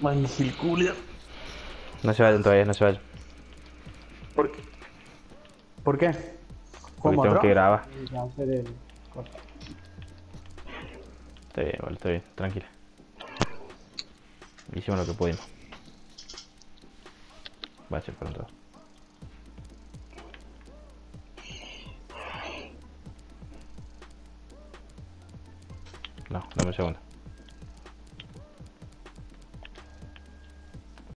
Magnífico, Julia. No se vayan todavía, no se vayan. ¿Por qué? ¿Por qué? Porque tengo que grabar. Está bien, vale, está bien, tranquila. Hicimos lo que pudimos. Va a ser pronto. No, dame un segundo.